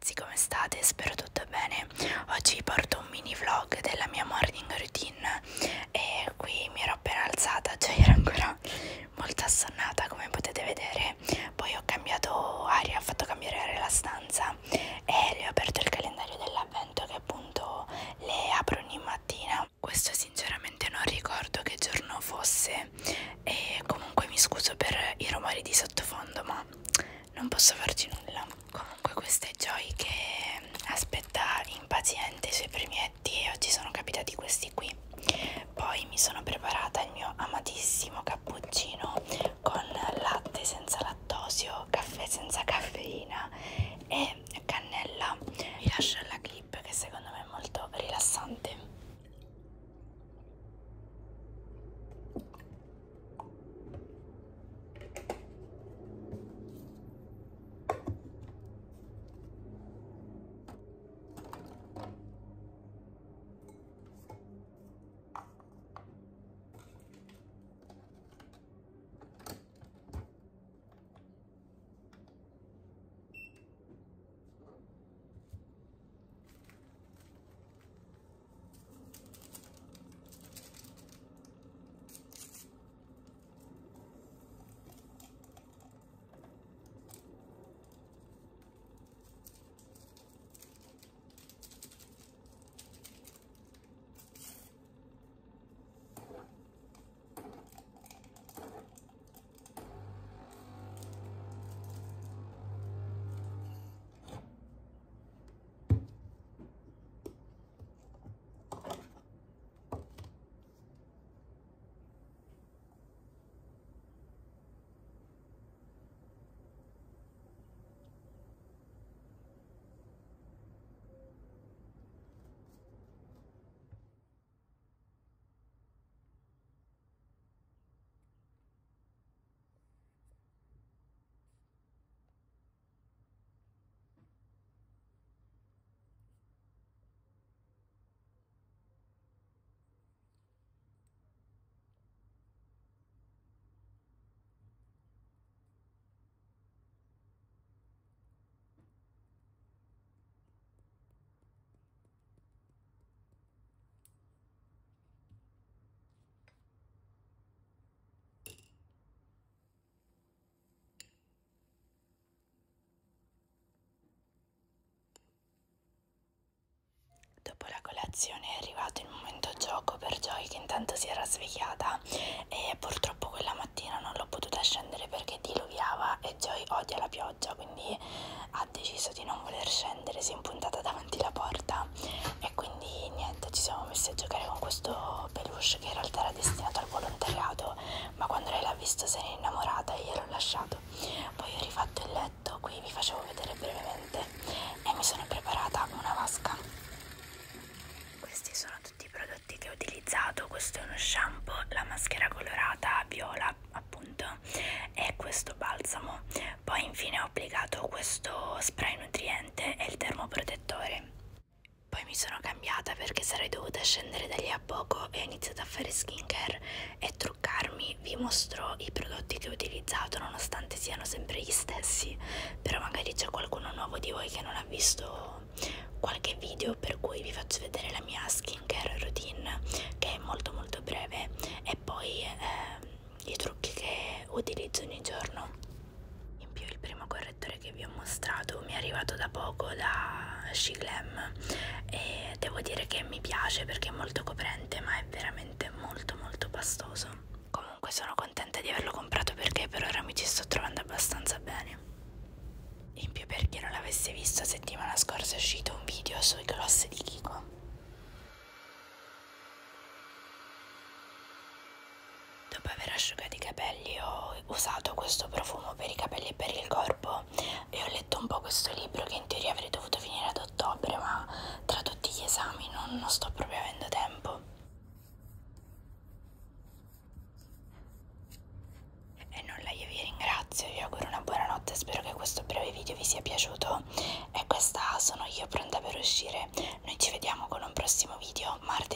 ragazzi, come state? Spero tutto bene. Oggi vi porto un mini vlog della mia morning routine e qui mi ero appena alzata, cioè ero ancora molto assonnata come potete vedere. Poi ho cambiato aria, ho fatto cambiare aria alla stanza e le ho aperto il calendario dell'avvento che appunto le apro ogni mattina. Questo sinceramente non ricordo che giorno fosse e comunque mi scuso per i rumori di sottofondo ma non posso farci nulla. Comunque questa è Joy che aspetta impaziente i suoi premietti e oggi sono capitati questi qui. Poi mi sono preparata il mio amatissimo cappuccino con latte senza lattosio, caffè senza colazione è arrivato il momento gioco per Joy che intanto si era svegliata e purtroppo quella mattina non l'ho potuta scendere perché diluviava e Joy odia la pioggia quindi ha deciso di non voler scendere, si è impuntata davanti alla porta e quindi niente ci siamo messi a giocare con questo peluche che in realtà era destinato al volontariato ma quando lei l'ha visto se n'è innamorata e gliel'ho lasciato. Poi ho rifatto il letto, qui vi facevo vedere brevemente e mi sono preparata una vasca questi sono tutti i prodotti che ho utilizzato questo è uno shampoo la maschera colorata viola appunto e questo balsamo poi infine ho applicato questo spray nutriente e il termoprotettore poi mi sono cambiata perché sarei dovuta scendere da lì a poco e ho iniziato a fare skincare e truccarmi vi mostro i prodotti che ho utilizzato nonostante siano sempre gli stessi però magari c'è qualcuno nuovo di voi che non ha visto qualche video per cui vi faccio vedere la mia skincare routine che è molto molto breve e poi eh, i trucchi che utilizzo ogni giorno vi ho mostrato mi è arrivato da poco da Shiglam e devo dire che mi piace perché è molto coprente ma è veramente molto molto pastoso. Comunque sono contenta di averlo comprato perché per ora mi ci sto trovando abbastanza bene. In più per chi non l'avesse visto settimana scorsa è uscito un video sui gloss di Kiko. aver asciugato i capelli ho usato questo profumo per i capelli e per il corpo e ho letto un po' questo libro che in teoria avrei dovuto finire ad ottobre ma tra tutti gli esami non, non sto proprio avendo tempo. E nulla io vi ringrazio vi auguro una buonanotte, spero che questo breve video vi sia piaciuto e questa sono io pronta per uscire. Noi ci vediamo con un prossimo video martedì.